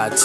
ride.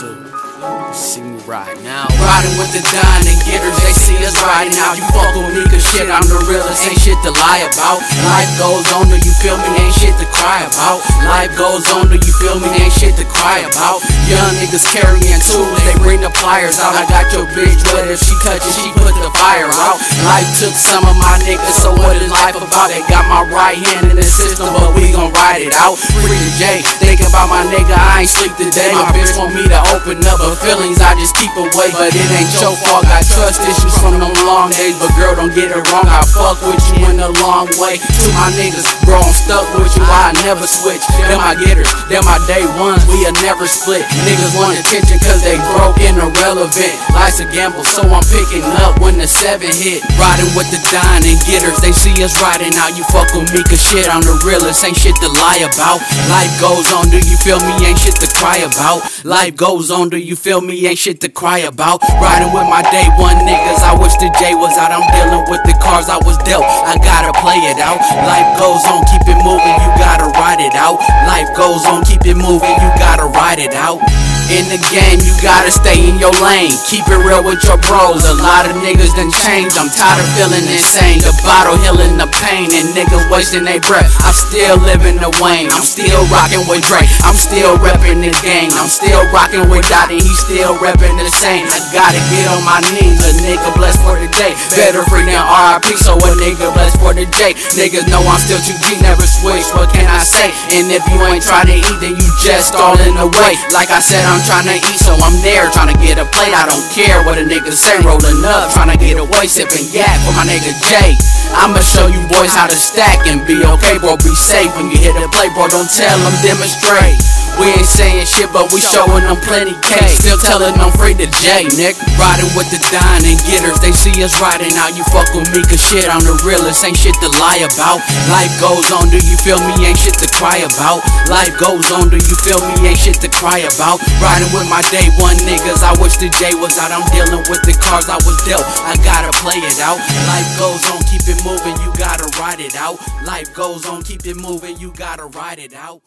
See me ride now. Riding with the dime and getters, they see us riding out. You fuck with me, cause shit, I'm the realest, ain't shit to lie about. Life goes on, do you feel me? Ain't shit to cry about. Life goes on, do you feel me? Ain't shit to cry about. Young niggas carrying tools, they the pliers out. I got your bitch wet, if she touches, she put the fire out. Life took some of my niggas, so what is life about? They got my right hand in the system, but we gon' ride it out. Free J, thinking about my nigga, I ain't sleep today. My bitch want me to open up her feelings, I just keep away. But it ain't your fault, got trust issues from them long days. But girl, don't get it wrong, I fuck with you in a long way. To my niggas, bro, I'm stuck with you, I never switch. Them my getters, them my day ones, we'll never split. Niggas want attention cause they broke and irrelevant. Life's a gamble, so I'm picking up when the seven hit. Riding with the and getters, they see us riding out. You fuck with me cause shit, I'm the realest, ain't shit to lie about. Life goes on, do you feel me? Ain't shit to cry about. Life goes on, do you feel me? Ain't shit to cry about. Riding with my day one niggas, I wish the J was out. I'm dealing with the cars I was dealt. I gotta play it out. Life goes on, keep it moving, you gotta ride it out. Life goes on, keep it moving, you gotta ride it out. In the game, you gotta stay in your lane. Keep it real with your bros. A lot of niggas done changed. I'm tired of feeling insane. The bottle healing the pain, and niggas wasting their breath. I'm still living the Wayne. I'm still rocking with Drake. I'm still repping the gang. I'm still rocking with Dottie. He still repping the same. I gotta get on my knees. A nigga blessed for the day. Better free than RIP. So a nigga blessed for the J. Niggas know I'm still 2G. Never switch. What can I say? And if you ain't trying to eat, then you just all in the way. Like I said, I'm trying to eat, so I'm there trying to get a plate. I don't care what a nigga say, rolling up, trying to get away, sipping yak for my nigga Jay. I'ma show you boys how to stack and be okay, bro. Be safe when you hit the play, bro. Don't tell them, demonstrate. We ain't saying shit, but we showing them plenty cake. Still telling them I'm free to J, Nick. Riding with the dine and getters, they see us riding out. You fuck with me, cause shit, I'm the realest. Ain't shit to lie about. Life goes on, do you feel me? Ain't shit to cry about. Life goes on, do you feel me? Ain't shit to cry about. Riding with my day one niggas, I wish the J was out. I'm dealing with the cars I was dealt. I gotta play it out. Life goes on, keep it moving, you gotta ride it out. Life goes on, keep it moving, you gotta ride it out.